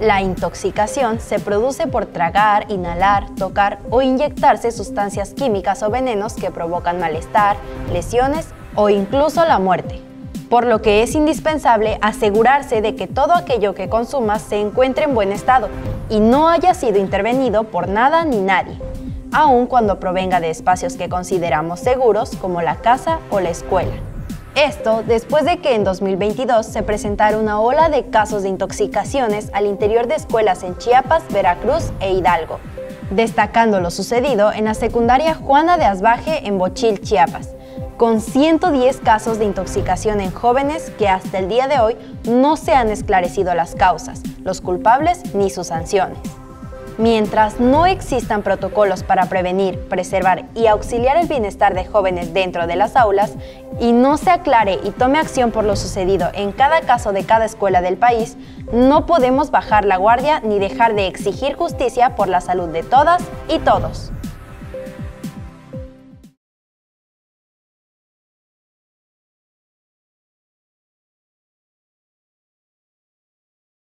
La intoxicación se produce por tragar, inhalar, tocar o inyectarse sustancias químicas o venenos que provocan malestar, lesiones o incluso la muerte. Por lo que es indispensable asegurarse de que todo aquello que consumas se encuentre en buen estado y no haya sido intervenido por nada ni nadie, aun cuando provenga de espacios que consideramos seguros como la casa o la escuela. Esto después de que en 2022 se presentara una ola de casos de intoxicaciones al interior de escuelas en Chiapas, Veracruz e Hidalgo, destacando lo sucedido en la secundaria Juana de Asbaje en Bochil, Chiapas, con 110 casos de intoxicación en jóvenes que hasta el día de hoy no se han esclarecido las causas, los culpables ni sus sanciones. Mientras no existan protocolos para prevenir, preservar y auxiliar el bienestar de jóvenes dentro de las aulas y no se aclare y tome acción por lo sucedido en cada caso de cada escuela del país, no podemos bajar la guardia ni dejar de exigir justicia por la salud de todas y todos.